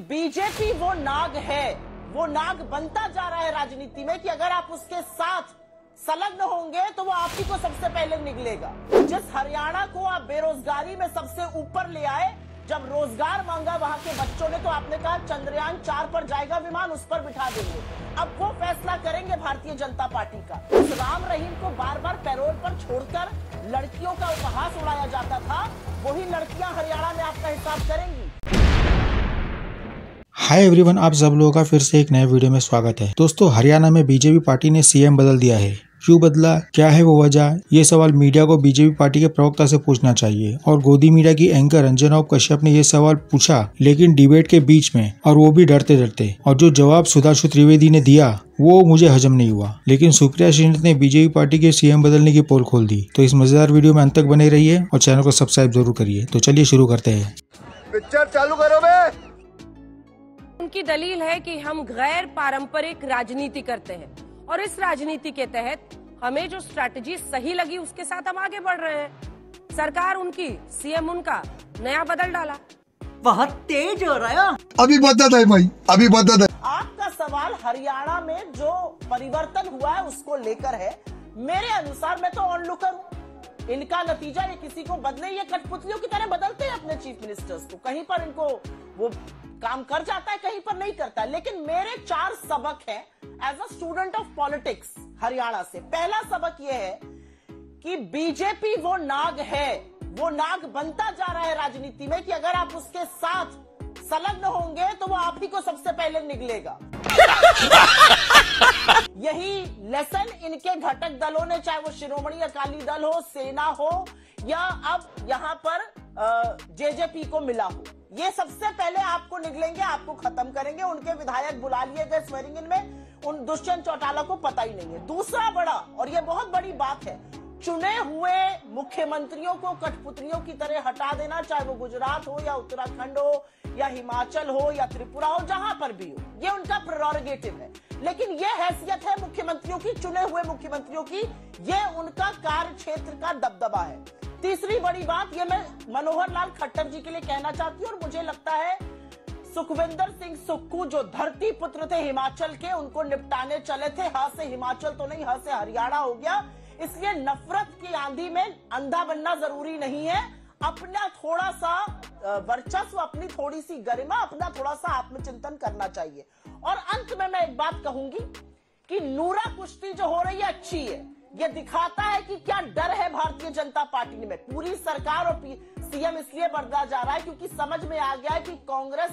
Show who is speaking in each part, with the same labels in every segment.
Speaker 1: BJP वो नाग है। वो नाग बनता जा रहा है राजनीति में कि अगर आप उसके साथ संलग्न होंगे तो वो आप ही को सबसे पहले निकलेगा। जिस हरियाणा को आप बेरोजगारी में सबसे ऊपर ले आए, जब रोज़गार मांगा वहाँ के बच्चों ने तो आपने कहा चंद्रयान चार पर जाएगा विमान, उस पर बिठा देंगे। अब वो फैसला करेंगे भारतीय जनता पार्टी का। राम रहीम को बार बार पैरोल पर छोड़कर लड़कियों का उपहास उड़ाया जाता था। वही लड़कियाँ हरियाणा में आपका हिसाब करेंगी।
Speaker 2: हाय एवरीवन आप सब लोगों का फिर से एक नए वीडियो में स्वागत है। दोस्तों, हरियाणा में बीजेपी पार्टी ने सीएम बदल दिया है। क्यों बदला? क्या है वो वजह? ये सवाल मीडिया को बीजेपी पार्टी के प्रवक्ता से पूछना चाहिए। और गोदी मीडिया की एंकर रंजना कश्यप ने ये सवाल पूछा, लेकिन डिबेट के बीच में, और वो भी डरते डरते। और जो जवाब सुधांशु त्रिवेदी ने दिया, वो मुझे हजम नहीं हुआ। लेकिन सुप्रिया श्रीनाथ ने बीजेपी पार्टी के सीएम बदलने की पोल खोल दी। तो इस मज़ेदार वीडियो में अंत तक बने रहिए और चैनल को सब्सक्राइब ज़रूर करिए। तो चलिए शुरू करते हैं।
Speaker 3: पिक्चर चालू करो
Speaker 4: उनकी दलील है कि हम गैर पारंपरिक राजनीति करते हैं। और इस राजनीति के तहत हमें जो स्ट्रैटेजी सही लगी उसके साथ हम आगे बढ़ रहे हैं। सरकार उनकी सीएम उनका नया बदल डाला।
Speaker 5: बहुत तेज हो रहा है।
Speaker 3: अभी बदत है भाई अभी बदत है।
Speaker 1: आपका सवाल हरियाणा में जो परिवर्तन हुआ है उसको लेकर है मेरे अनुसार मैं तो ऑन लुकर हूँ इनका नतीजा ये किसी को बदले ये कठपुतलियों की तरह बदलते हैं अपने चीफ मिनिस्टर्स को। कहीं पर इनको वो काम कर जाता है, कहीं पर नहीं करता लेकिन मेरे चार सबक है as a student of politics Haryana से। पहला सबक ये है कि बीजेपी वो नाग है, वो नाग बनता जा रहा है राजनीति में कि अगर आप उसके साथ संलग्न होंगे तो वो आप ही को सबसे पहले निकलेगा यही लेसन इनके घटक दलों ने, चाहे वो शिरोमणि अकाली दल हो, सेना हो, या अब यहाँ पर जेजेपी को मिला हो। ये सबसे पहले आपको निकलेंगे, आपको खत्म करेंगे। उनके विधायक बुला लिए गए स्वेरिंग इन में। उन दुष्यंत चौटाला को पता ही नहीं है। दूसरा बड़ा, और ये बहुत बड़ी बात है, चुने हुए मुख्यमंत्रियों को, कठपुतलियों की तरह हटा देना, चाहे वो गुजरात हो, या उत्तराखंड हो, या हिमाचल हो, या त्रिपुरा हो, जहाँ पर भी हो, ये उनका प्रोरोगेटिव है। लेकिन ये हैसियत है मुख्यमंत्रियों की, चुने हुए मुख्यमंत्रियों की, ये उनका कार्य क्षेत्र का दबदबा है। तीसरी बड़ी बात, ये मैं मनोहर लाल खट्टर जी के लिए कहना चाहती हूँ और मुझे लगता है सुखविंदर सिंह सुक्कू जो धरती पुत्र थे हिमाचल के, उनको निपटाने चले थे। हा से हिमाचल तो नहीं, हा से हरियाणा हो गया। इसलिए नफरत की आंधी में अंधा बनना ज़रूरी नहीं है। अपना थोड़ा सा वर्चस्व, अपनी थोड़ी सी गरिमा, अपना थोड़ा सा आत्मचिंतन करना चाहिए। और अंत में मैं एक बात कहूँगी कि नूरा कुश्ती जो हो रही है, अच्छी है। ये दिखाता है कि क्या डर है भारतीय जनता पार्टी में। पूरी सरकार और सीएम इसलिए बढ़ता जा रहा है क्योंकि समझ में आ गया है कि कांग्रेस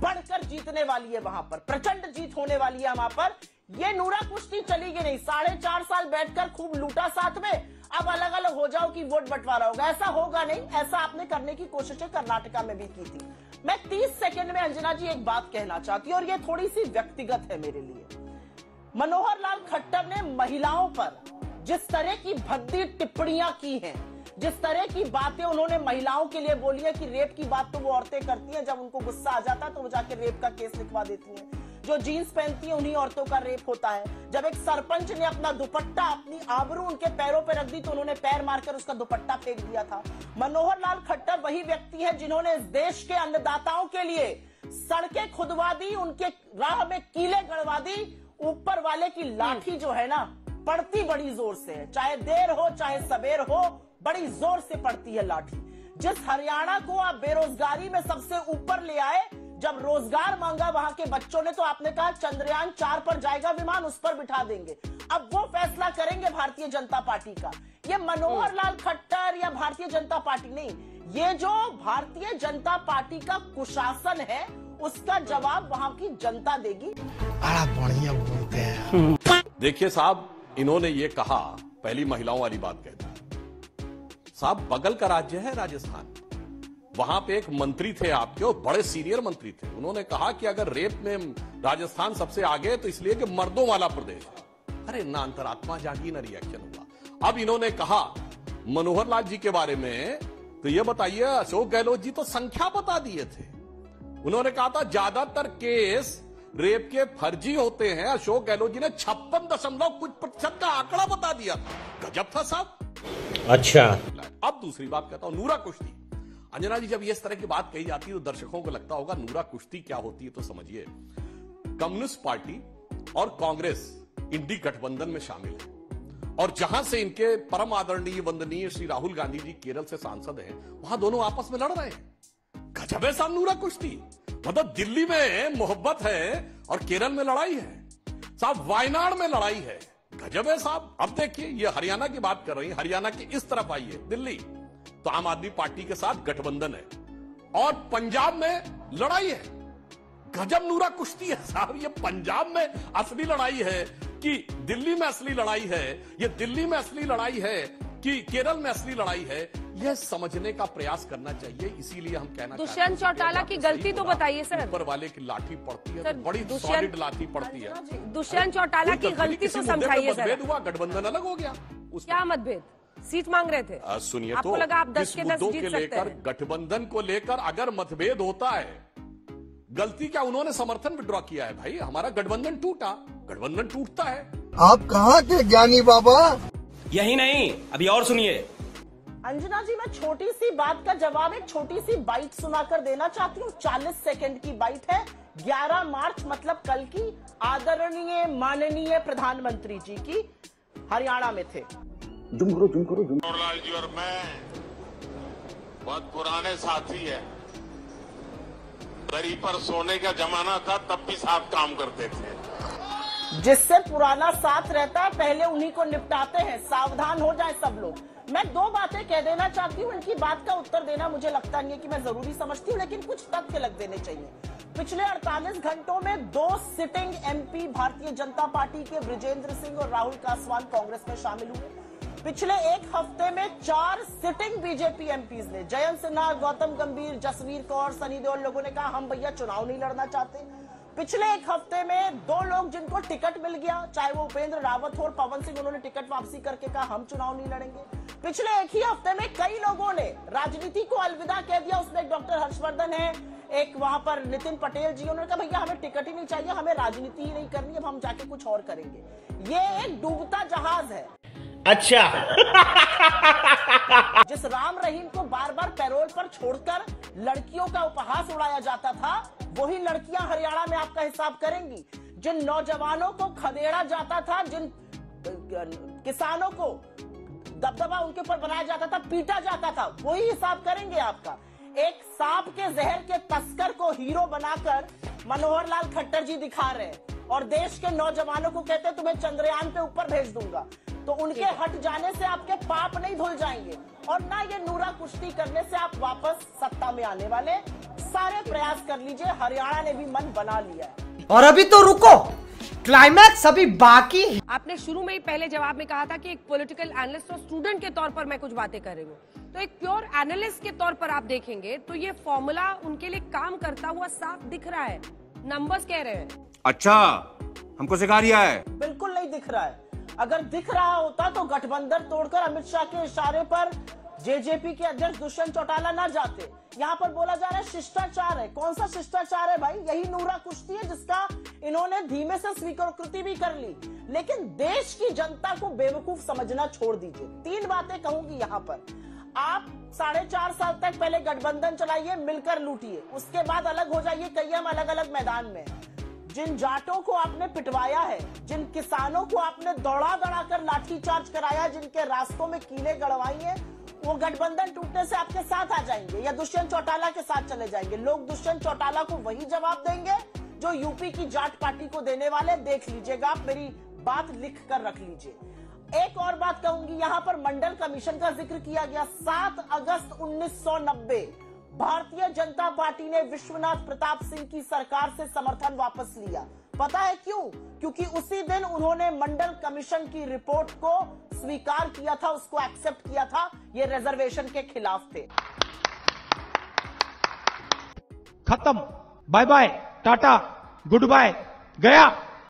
Speaker 1: बढ़कर जीतने वाली है वहाँ पर। प्रचंड जीत होने वाली है वहाँ पर। ये नूरा कुश्ती चलेगी नहीं। साढ़े चार साल बैठकर खूब लूटा साथ में। अब अलग अलग हो जाओ कि वोट बंटवारा होगा। ऐसा होगा नहीं। ऐसा आपने करने की कोशिशें कर्नाटका में भी की थी। मैं तीस सेकंड में अंजना जी एक बात कहना चाहती हूँ, और ये थोड़ी सी व्यक्तिगत है मेरे लिए। मनोहर लाल खट्टर ने महिलाओं पर जिस तरह की भद्दी टिप्पणियाँ की हैं, जिस तरह की बातें उन्होंने महिलाओं के लिए बोली है कि रेप की बात तो वो औरतें करती हैं, जब उनको गुस्सा आ जाता है तो वो जाके रेप का केस लिखवा देती हैं। जो जीन्स पहनती है, उन्हीं औरतों का रेप होता है। जब एक सरपंच ने अपना दुपट्टा अपनी आबरू उनके पैरों पर रख दी तो उन्होंने पैर मारकर उसका दुपट्टा फेंक दिया था। मनोहर लाल खट्टर वही व्यक्ति है जिन्होंने इस देश के अन्नदाताओं के लिए सड़कें खुदवा दी, उनके राह में कीले गड़वा दी। ऊपर वाले की लाठी जो है ना, पड़ती बड़ी ज़ोर से है। चाहे देर हो, चाहे सवेर हो, बड़ी ज़ोर से पड़ती है लाठी। जिस हरियाणा को आप बेरोजगारी में सबसे ऊपर ले आए जब रोज़गार मांगा वहाँ के बच्चों ने तो आपने कहा चंद्रयान चार पर जाएगा विमान उस पर बिठा देंगे। अब वो फैसला करेंगे भारतीय जनता पार्टी का। ये मनोहर लाल खट्टर या भारतीय जनता पार्टी? नहीं ये जो भारतीय जनता पार्टी का कुशासन है उसका जवाब वहाँ की जनता देगी।
Speaker 3: बड़ा बढ़िया बोलते हैं
Speaker 6: देखिए साहब इन्होंने ये कहा पहली महिलाओं वाली बात कहते साहब बगल का राज्य है राजस्थान। वहाँ पे एक मंत्री थे आपके और बड़े सीनियर मंत्री थे। उन्होंने कहा कि अगर रेप में राजस्थान सबसे आगे तो इसलिए कि मर्दों वाला प्रदेश है। अरे ना अंतरात्मा जागी ना रिएक्शन हुआ। अब इन्होंने कहा मनोहर लाल जी के बारे में तो ये बताइए अशोक गहलोत जी तो संख्या बता दिए थे। उन्होंने कहा था ज़्यादातर केस रेप के फर्जी होते हैं। अशोक गहलोत जी ने छप्पन दशमलव कुछ प्रतिशत का आंकड़ा बता दिया था। गजब था साहब।
Speaker 7: अच्छा।
Speaker 6: अब दूसरी बात कहता हूँ नूरा कुश्ती। अंजना जी, जब ये इस तरह की बात कही जाती है तो दर्शकों को लगता होगा, नूरा कुश्ती क्या होती है तो समझिए। कम्युनिस्ट पार्टी और कांग्रेस इंडी गठबंधन में शामिल है। और जहाँ से इनके परम आदरणीय, वंदनीय श्री राहुल गांधी जी केरल से सांसद हैं, वहाँ दोनों आपस में लड़ रहे हैं। गजब है साहब नूरा कुश्ती। मतलब दिल्ली में मोहब्बत है और केरल में लड़ाई है। साहब, वायनाड में लड़ाई है। गजब है साहब। अब देखिए, ये हरियाणा की बात कर रही है। हरियाणा की इस तरफ़ आई है दिल्ली। तो आम आदमी पार्टी के साथ गठबंधन है। और पंजाब में लड़ाई है। गजब नूरा कुश्ती है साहब ये पंजाब में असली लड़ाई है कि दिल्ली में असली लड़ाई है ये दिल्ली में असली लड़ाई है कि केरल में असली लड़ाई है यह समझने का प्रयास करना चाहिए इसीलिए हम कहना
Speaker 4: दुष्यंत
Speaker 6: हैं
Speaker 4: चौटाला की गलती तो बताइए सर।
Speaker 6: ऊपर वाले की लाठी पड़ती है तो बड़ी सॉलिड लाठी पड़ती है।
Speaker 4: दुष्यंत चौटाला की गलती तो समझाइए
Speaker 6: मतभेद हुआ गठबंधन अलग हो गया।
Speaker 4: क्या मतभेद? सीट मांग रहे थे।
Speaker 6: सुनिए तो
Speaker 4: लगा आप दस के दस जीत
Speaker 6: के लेकर गठबंधन को लेकर अगर मतभेद होता है गलती क्या उन्होंने समर्थन विड्रॉ किया है भाई? हमारा गठबंधन टूटा गठबंधन टूटता है।
Speaker 3: आप कहाँ के ज्ञानी बाबा?
Speaker 7: यही नहीं अभी और सुनिए।
Speaker 1: अंजना जी मैं छोटी सी बात का जवाब एक छोटी सी बाइट सुनाकर देना चाहती हूँ। 40 सेकंड की बाइट है। 11 मार्च मतलब कल की आदरणीय माननीय प्रधानमंत्री जी की हरियाणा में थे।
Speaker 8: मनोहरलाल जी और मैं बहुत पुराने साथी है। दरी पर सोने का जमाना था तब भी साथ काम करते थे।
Speaker 1: जिससे पुराना साथ रहता है पहले उन्हीं को निपटाते हैं। सावधान हो जाए सब लोग। मैं दो बातें कह देना चाहती हूँ इनकी बात का उत्तर देना मुझे लगता नहीं है कि मैं ज़रूरी समझती हूँ लेकिन कुछ तथ्य लग देने चाहिए। पिछले 48 घंटों में दो sitting MP Bharatiya Janata party के ब्रिजेंद्र सिंह और राहुल कासवान कांग्रेस में शामिल हुए। पिछले एक हफ़्ते में चार सिटिंग बीजेपी एमपीज ने, जयंत सिन्हा, गौतम गंभीर, जसवीर कौर, सनी देओल लोगों ने कहा, हम भैया चुनाव नहीं लड़ना चाहते। पिछले एक हफ़्ते में दो लोग जिनको टिकट मिल गया, चाहे वो उपेंद्र रावत हो और पवन सिंह, उन्होंने टिकट वापसी करके कहा, हम चुनाव नहीं लड़ेंगे। पिछले एक ही हफ़्ते में कई लोगों ने राजनीति को अलविदा कह दिया, उसमें एक डॉक्टर हर्षवर्धन है, एक वहाँ पर नितिन पटेल जी, उन्होंने कहा, भैया, हमें टिकट ही नहीं चाहिए, हमें राजनीति ही नहीं करनी, अब हम जाके कुछ और करेंगे। ये एक डूबता जहाज़ है।
Speaker 7: अच्छा।
Speaker 1: जिस राम रहीम को बार बार पैरोल पर छोड़कर लड़कियों का उपहास उड़ाया जाता था, वही लड़कियाँ हरियाणा में आपका हिसाब करेंगी। जिन नौजवानों को खदेड़ा जाता था, जिन किसानों को दबदबा उनके ऊपर बनाया जाता था, पीटा जाता था, वही हिसाब करेंगे आपका। एक सांप के जहर के तस्कर को हीरो बनाकर मनोहर लाल खट्टर जी दिखा रहे हैं और देश के नौजवानों को कहते हैं, तुम्हें चंद्रयान पे ऊपर भेज दूँगा। तो उनके हट जाने से आपके पाप नहीं धुल जाएँगे। और ना ये नूरा कुश्ती करने से आप वापस सत्ता में आने वाले सारे प्रयास कर लीजिए हरियाणा ने भी मन बना लिया है।
Speaker 5: और अभी तो रुको क्लाइमैक्स अभी बाकी है।
Speaker 4: आपने शुरू में ही पहले जवाब में कहा था कि एक पॉलिटिकल एनालिस्ट और स्टूडेंट के तौर पर मैं कुछ बातें कर रही हूँ। तो एक प्योर एनालिस्ट के तौर पर आप देखेंगे तो ये फॉर्मूला उनके लिए काम करता हुआ साफ़ दिख रहा है। नंबर्स कह रहे हैं।
Speaker 7: अच्छा हमको सिखा रिया है।
Speaker 1: बिल्कुल नहीं दिख रहा है। अगर दिख रहा होता तो गठबंधन तोड़कर अमित शाह के इशारे पर जेजेपी के अध्यक्ष दुष्यंत चौटाला ना जाते। यहाँ पर बोला जा रहा है शिष्टाचार है। कौन सा शिष्टाचार है भाई? यही नूरा कुश्ती है जिसका इन्होंने धीमे से स्वीकृति भी कर ली। लेकिन देश की जनता को बेवकूफ़ समझना छोड़ दीजिए। तीन बातें कहूँगी यहाँ पर। आप साढ़े चार साल तक पहले गठबंधन चलाइए, मिलकर लूटिए। उसके बाद अलग हो जाइए कई हम अलग अलग मैदान में जिन जाटों को आपने पिटवाया है, जिन किसानों को आपने दौड़ा दौड़ा कर लाठीचार्ज कराया, जिनके रास्तों में कीले गड़वाई हैं, वो गठबंधन टूटने से आपके साथ आ जाएँगे या दुष्यंत चौटाला के साथ चले जाएँगे। लोग दुष्यंत चौटाला को वही जवाब देंगे जो यूपी की जाट पार्टी को देने वाले। देख लीजिएगा, आप मेरी बात लिख कर रख लीजिए। एक और बात कहूँगी, यहाँ पर मंडल कमीशन का ज़िक्र किया गया। सात अगस्त 1990 भारतीय जनता पार्टी ने विश्वनाथ प्रताप सिंह की सरकार से समर्थन वापस लिया। पता है क्यों? क्योंकि उसी दिन उन्होंने मंडल कमीशन की रिपोर्ट को स्वीकार किया था, उसको एक्सेप्ट किया था। ये रिजर्वेशन के खिलाफ थे।
Speaker 2: खत्म। Bye bye, Tata, good bye, गया।